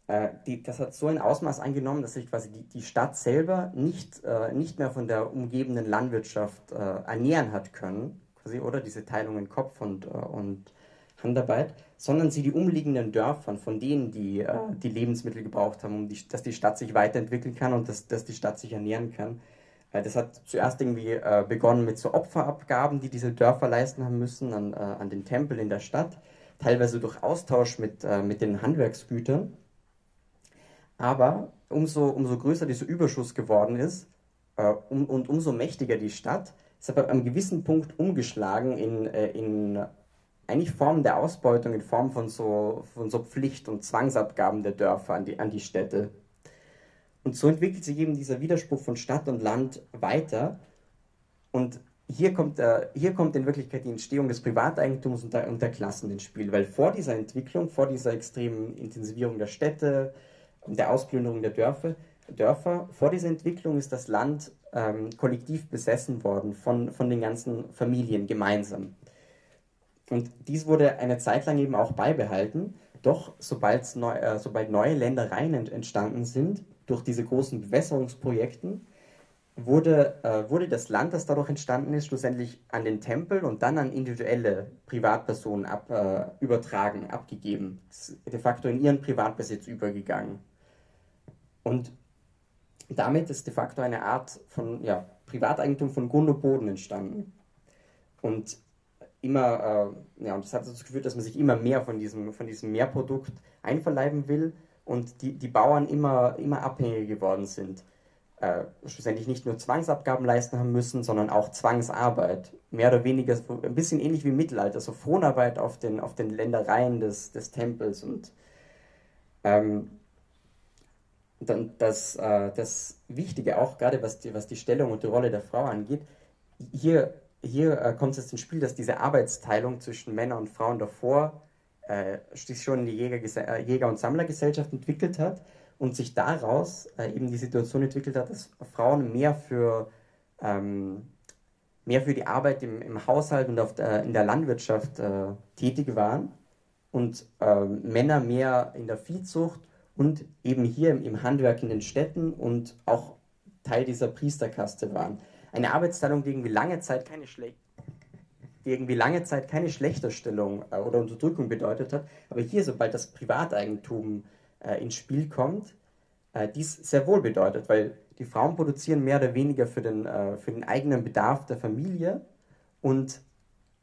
äh, die, das hat so ein Ausmaß angenommen, dass sich quasi die, die Stadt selber nicht, äh, nicht mehr von der umgebenden Landwirtschaft äh, ernähren hat können, quasi, oder diese Teilung in Kopf und, äh, und Handarbeit, sondern sie die umliegenden Dörfern, von denen die äh, die Lebensmittel gebraucht haben, um die, dass die Stadt sich weiterentwickeln kann und dass, dass die Stadt sich ernähren kann. Äh, das hat zuerst irgendwie begonnen mit so Opferabgaben, die diese Dörfer leisten haben müssen an, an den Tempel in der Stadt, teilweise durch Austausch mit, mit den Handwerksgütern aber umso, umso größer dieser Überschuss geworden ist äh, um, und umso mächtiger die Stadt, ist aber einem gewissen Punkt umgeschlagen in, äh, in eigentlich Formen der Ausbeutung, in Form von so, von so Pflicht- und Zwangsabgaben der Dörfer an die, an die Städte. Und so entwickelt sich eben dieser Widerspruch von Stadt und Land weiter. Und hier kommt, äh, hier kommt in Wirklichkeit die Entstehung des Privateigentums und der, und der Klassen ins Spiel, weil vor dieser Entwicklung, vor dieser extremen Intensivierung der Städte, der Ausplünderung der Dörfer, Dörfer. Vor dieser Entwicklung ist das Land ähm, kollektiv besessen worden von, von den ganzen Familien gemeinsam. Und dies wurde eine Zeit lang eben auch beibehalten. Doch neu, äh, sobald neue Ländereien ent entstanden sind, durch diese großen Bewässerungsprojekten, wurde, äh, wurde das Land, das dadurch entstanden ist, schlussendlich an den Tempel und dann an individuelle Privatpersonen ab, äh, übertragen, abgegeben. de facto in ihren Privatbesitz übergegangen. Und damit ist de facto eine Art von ja, Privateigentum von Grund und Boden entstanden. Und immer, äh, ja, und das hat dazu geführt, dass man sich immer mehr von diesem, von diesem Mehrprodukt einverleiben will und die, die Bauern immer, immer abhängiger geworden sind. Äh, schlussendlich nicht nur Zwangsabgaben leisten haben müssen, sondern auch Zwangsarbeit. Mehr oder weniger ein bisschen ähnlich wie im Mittelalter, so Fronarbeit auf den, auf den Ländereien des, des Tempels. Und ähm, dann das, äh, das Wichtige auch, gerade was die, was die Stellung und die Rolle der Frau angeht, hier, hier äh, kommt es ins Spiel, dass diese Arbeitsteilung zwischen Männern und Frauen davor äh, sich schon in die Jäger, äh, Jäger- und Sammlergesellschaft entwickelt hat und sich daraus äh, eben die Situation entwickelt hat, dass Frauen mehr für, ähm, mehr für die Arbeit im, im Haushalt und auf der, in der Landwirtschaft äh, tätig waren und Männer mehr in der Viehzucht und eben hier im, Handwerk in den Städten und auch Teil dieser Priesterkaste waren. Eine Arbeitsteilung, die irgendwie lange Zeit keine die irgendwie lange Zeit keine Schlechterstellung äh, oder Unterdrückung bedeutet hat, aber hier, sobald das Privateigentum äh, ins Spiel kommt, äh, dies sehr wohl bedeutet, weil die Frauen produzieren mehr oder weniger für den, äh, für den eigenen Bedarf der Familie und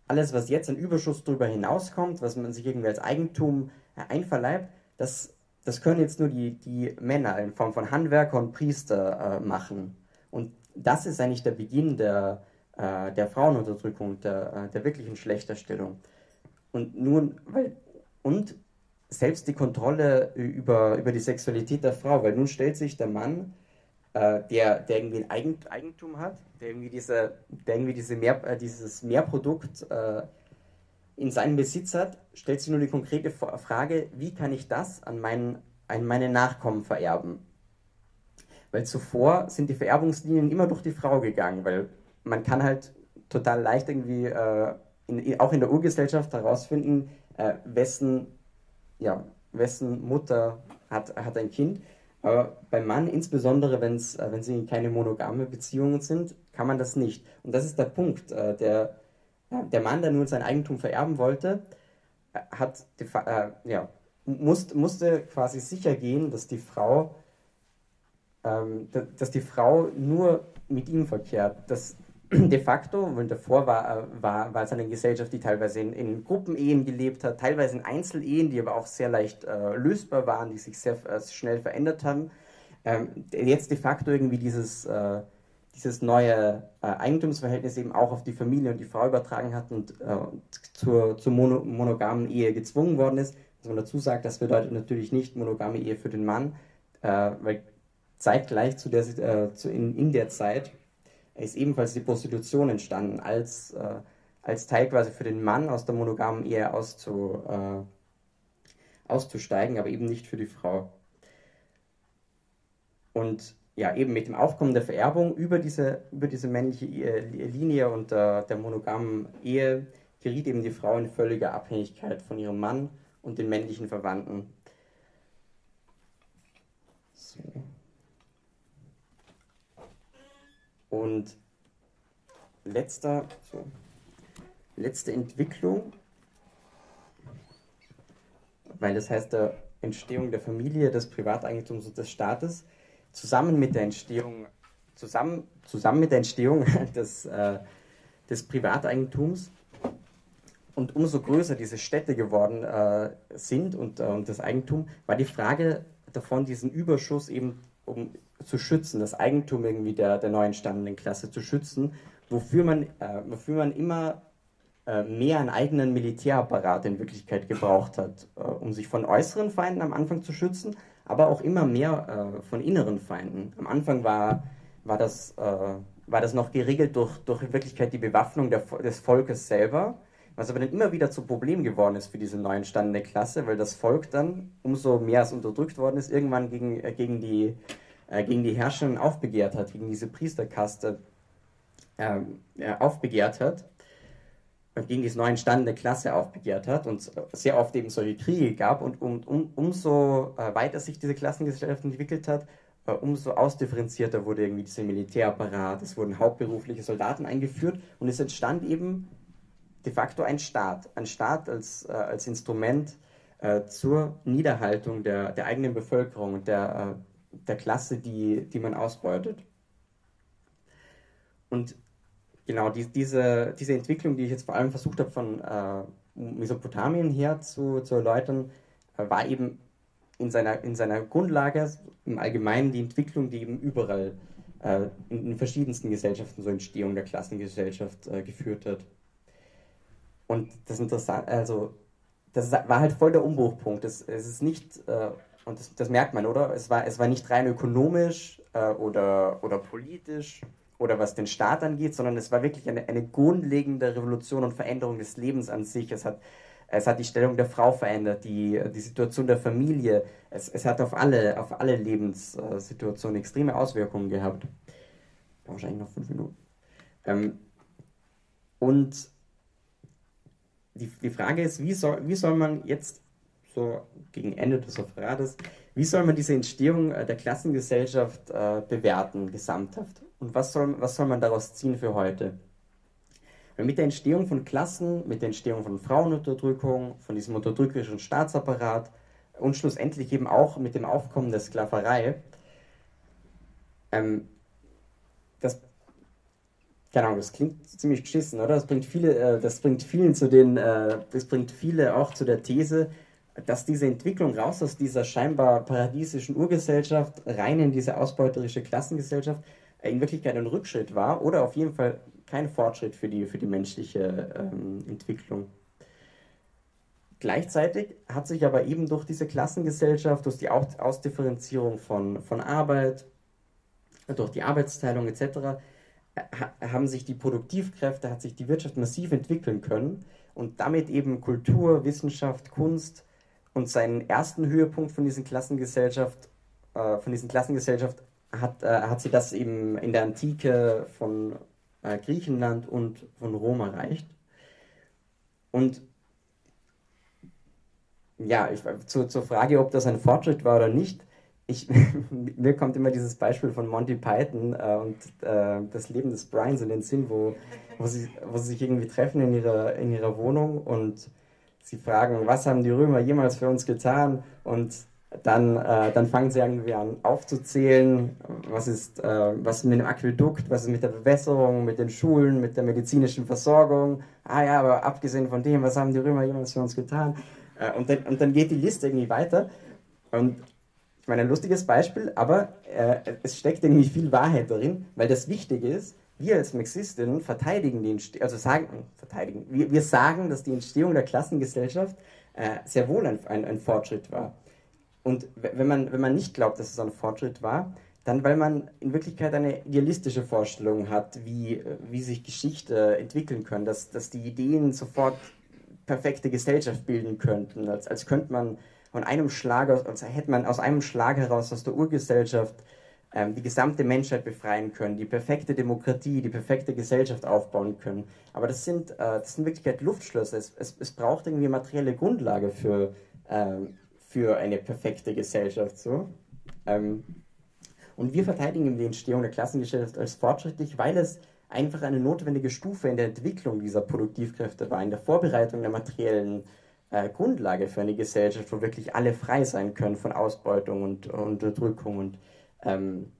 alles, was jetzt an Überschuss darüber hinauskommt, was man sich irgendwie als Eigentum äh, einverleibt, das, das können jetzt nur die, die Männer in Form von Handwerker und Priester äh, machen. Und das ist eigentlich der Beginn der, äh, der Frauenunterdrückung, der, äh, der wirklichen Schlechterstellung. Und nun, weil, und selbst die Kontrolle über, über die Sexualität der Frau, weil nun stellt sich der Mann, äh, der, der irgendwie ein Eigentum hat, der irgendwie, diese, der irgendwie diese Mehr, äh, dieses Mehrprodukt äh, in seinem Besitz hat, stellt sich nur die konkrete Frage, wie kann ich das an, meinen, an meine Nachkommen vererben? Weil zuvor sind die Vererbungslinien immer durch die Frau gegangen, weil man kann halt total leicht irgendwie äh, in, auch in der Urgesellschaft herausfinden, äh, wessen ja, wessen Mutter hat, hat ein Kind. Aber beim Mann, insbesondere wenn's, äh, wenn sie keine monogame Beziehungen sind, kann man das nicht. Und das ist der Punkt. Äh, der, der Mann, der nur sein Eigentum vererben wollte, äh, hat äh, ja, musste, musste quasi sicher gehen, dass die Frau, ähm, dass die Frau nur mit ihm verkehrt. Dass de facto, weil davor war, war, war es eine Gesellschaft, die teilweise in, in Gruppenehen gelebt hat, teilweise in Einzelehen, die aber auch sehr leicht äh, lösbar waren, die sich sehr äh, schnell verändert haben. Ähm, jetzt de facto irgendwie dieses, äh, dieses neue äh, Eigentumsverhältnis eben auch auf die Familie und die Frau übertragen hat und äh, zur, zur mono, monogamen Ehe gezwungen worden ist. Was man dazu sagt, das bedeutet natürlich nicht monogame Ehe für den Mann, äh, weil zeitgleich zu der, zu in, in der Zeit ist ebenfalls die Prostitution entstanden, als, äh, als Teil quasi für den Mann aus der monogamen Ehe auszu, äh, auszusteigen, aber eben nicht für die Frau. Und ja, eben mit dem Aufkommen der Vererbung über diese, über diese männliche Linie und äh, der monogamen Ehe geriet eben die Frau in völlige Abhängigkeit von ihrem Mann und den männlichen Verwandten. So. Und letzter, so, letzte Entwicklung, weil das heißt der Entstehung der Familie, des Privateigentums und des Staates, zusammen mit der Entstehung, zusammen, zusammen mit der Entstehung des, äh, des Privateigentums und umso größer diese Städte geworden äh, sind und, äh, und das Eigentum, war die Frage davon, diesen Überschuss eben um zu schützen, das Eigentum irgendwie der, der neu entstandenen Klasse zu schützen, wofür man, äh, wofür man immer äh, mehr einen eigenen Militärapparat in Wirklichkeit gebraucht hat, äh, um sich von äußeren Feinden am Anfang zu schützen, aber auch immer mehr äh, von inneren Feinden. Am Anfang war, war, das, äh, war das noch geregelt durch, durch in Wirklichkeit die Bewaffnung der, des Volkes selber, was aber dann immer wieder zu Problem geworden ist für diese neu entstandene Klasse, weil das Volk dann, umso mehr es unterdrückt worden ist, irgendwann gegen, äh, gegen die äh, gegen die Herrscherin aufbegehrt hat, gegen diese Priesterkaste äh, aufbegehrt hat gegen diese neu entstandene Klasse aufbegehrt hat und sehr oft eben solche Kriege gab und um, um, umso äh, weiter sich diese Klassengesellschaft entwickelt hat, äh, umso ausdifferenzierter wurde irgendwie dieser Militärapparat, es wurden hauptberufliche Soldaten eingeführt und es entstand eben de facto ein Staat. Ein Staat als, äh, als Instrument zur Niederhaltung der, der eigenen Bevölkerung und der, der Klasse, die, die man ausbeutet. Und genau die, diese, diese Entwicklung, die ich jetzt vor allem versucht habe, von äh, Mesopotamien her zu, zu erläutern, äh, war eben in seiner, in seiner Grundlage im Allgemeinen die Entwicklung, die eben überall äh, in den verschiedensten Gesellschaften zur Entstehung der Klassengesellschaft äh, geführt hat. Und das Interessante, also das war halt voll der Umbruchpunkt. Es, es ist nicht, äh, und das, das, merkt man, oder? Es war, es war nicht rein ökonomisch äh, oder, oder politisch oder was den Staat angeht, sondern es war wirklich eine, eine grundlegende Revolution und Veränderung des Lebens an sich. Es hat, es hat die Stellung der Frau verändert, die, die Situation der Familie. Es, es hat auf alle, auf alle Lebenssituationen extreme Auswirkungen gehabt. Wahrscheinlich noch fünf Minuten. Ähm, und die, die Frage ist, wie soll, wie soll man jetzt so gegen Ende des Referates, wie soll man diese Entstehung äh, der Klassengesellschaft äh, bewerten, gesamthaft? Und was soll, was soll man daraus ziehen für heute? Weil mit der Entstehung von Klassen, mit der Entstehung von Frauenunterdrückung, von diesem unterdrückerischen Staatsapparat und schlussendlich eben auch mit dem Aufkommen der Sklaverei, ähm, das Ahnung, das klingt ziemlich geschissen, oder? Das bringt viele, äh, das bringt vielen zu den, äh, das bringt viele auch zu der These, dass diese Entwicklung raus aus dieser scheinbar paradiesischen Urgesellschaft rein in diese ausbeuterische Klassengesellschaft in Wirklichkeit ein Rückschritt war oder auf jeden Fall kein Fortschritt für die, für die menschliche ähm, Entwicklung. Gleichzeitig hat sich aber eben durch diese Klassengesellschaft, durch die Ausdifferenzierung von, von Arbeit, durch die Arbeitsteilung etc., haben sich die Produktivkräfte, hat sich die Wirtschaft massiv entwickeln können und damit eben Kultur, Wissenschaft, Kunst und seinen ersten Höhepunkt von diesen Klassengesellschaft, äh, von diesen Klassengesellschaft hat, äh, hat sie das eben in der Antike von äh, Griechenland und von Rom erreicht. Und ja, ich, zu, zur Frage, ob das ein Fortschritt war oder nicht, ich, mir kommt immer dieses Beispiel von Monty Python äh, und äh, das Leben des Brians in den Sinn, wo, wo, sie, wo sie sich irgendwie treffen in ihrer, in ihrer Wohnung und sie fragen, was haben die Römer jemals für uns getan? Und dann, äh, dann fangen sie irgendwie an aufzuzählen, was ist, äh, was mit dem Aquädukt, was ist mit der Bewässerung, mit den Schulen, mit der medizinischen Versorgung. Ah ja, aber abgesehen von dem, was haben die Römer jemals für uns getan? Äh, und, dann, und dann geht die Liste irgendwie weiter. Und meine, ein lustiges Beispiel, aber äh, es steckt irgendwie viel Wahrheit darin, weil das Wichtige ist, wir als Marxistinnen verteidigen die Entstehung, also sagen, verteidigen, wir, wir sagen, dass die Entstehung der Klassengesellschaft äh, sehr wohl ein, ein, ein, Fortschritt war. Und wenn man, wenn man nicht glaubt, dass es ein Fortschritt war, dann weil man in Wirklichkeit eine idealistische Vorstellung hat, wie, wie sich Geschichte entwickeln können, dass, dass die Ideen sofort perfekte Gesellschaft bilden könnten, als, als könnte man von einem Schlag, als hätte man aus einem Schlag heraus aus der Urgesellschaft ähm, die gesamte Menschheit befreien können, die perfekte Demokratie, die perfekte Gesellschaft aufbauen können. Aber das sind, äh, das sind in Wirklichkeit Luftschlösser. Es, es, es braucht irgendwie materielle Grundlage für, ähm, für eine perfekte Gesellschaft. So. Ähm, und wir verteidigen die Entstehung der Klassengesellschaft als fortschrittlich, weil es einfach eine notwendige Stufe in der Entwicklung dieser Produktivkräfte war, in der Vorbereitung der materiellen äh, Grundlage für eine Gesellschaft, wo wirklich alle frei sein können von Ausbeutung und, Unterdrückung und ähm,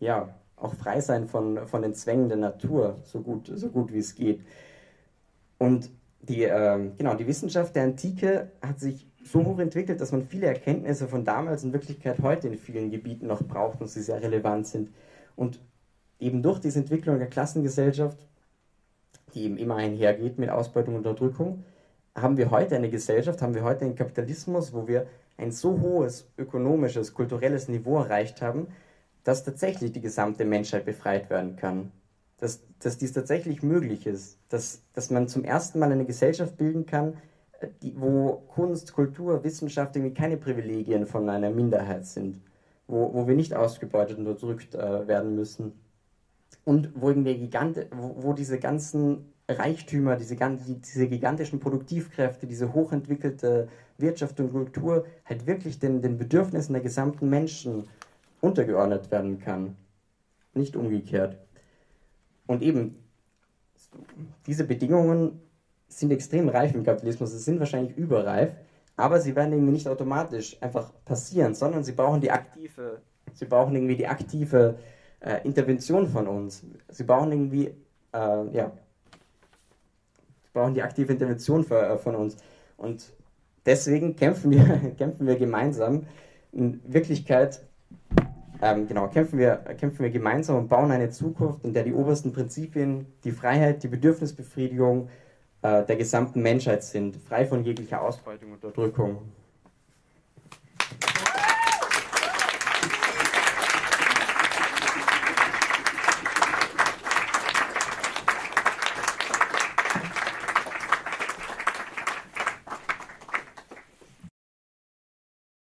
ja, auch frei sein von, von den Zwängen der Natur, so gut, so gut wie es geht. Und die, äh, genau, die Wissenschaft der Antike hat sich so hoch entwickelt, dass man viele Erkenntnisse von damals in Wirklichkeit heute in vielen Gebieten noch braucht und sie sehr relevant sind. Und eben durch diese Entwicklung der Klassengesellschaft, die eben immer einhergeht mit Ausbeutung und Unterdrückung, haben wir heute eine Gesellschaft, haben wir heute einen Kapitalismus, wo wir ein so hohes ökonomisches, kulturelles Niveau erreicht haben, dass tatsächlich die gesamte Menschheit befreit werden kann. Dass, dass dies tatsächlich möglich ist. Dass, dass man zum ersten Mal eine Gesellschaft bilden kann, die, wo Kunst, Kultur, Wissenschaft irgendwie keine Privilegien von einer Minderheit sind. Wo, wo wir nicht ausgebeutet und unterdrückt äh, werden müssen. Und wo, irgendwie Gigante, wo, wo diese ganzen Reichtümer, diese, diese gigantischen Produktivkräfte, diese hochentwickelte Wirtschaft und Kultur halt wirklich den, den Bedürfnissen der gesamten Menschen untergeordnet werden kann. Nicht umgekehrt. Und eben, diese Bedingungen sind extrem reif im Kapitalismus, sie sind wahrscheinlich überreif, aber sie werden irgendwie nicht automatisch einfach passieren, sondern sie brauchen die aktive, sie brauchen irgendwie die aktive äh, Intervention von uns. Sie brauchen irgendwie, äh, ja, sie brauchen die aktive Intervention für, äh, von uns. Und deswegen kämpfen wir, kämpfen wir gemeinsam. In Wirklichkeit ähm, genau, kämpfen wir, kämpfen wir gemeinsam und bauen eine Zukunft, in der die obersten Prinzipien, die Freiheit, die Bedürfnisbefriedigung der gesamten Menschheit sind, frei von jeglicher Ausbeutung und Unterdrückung.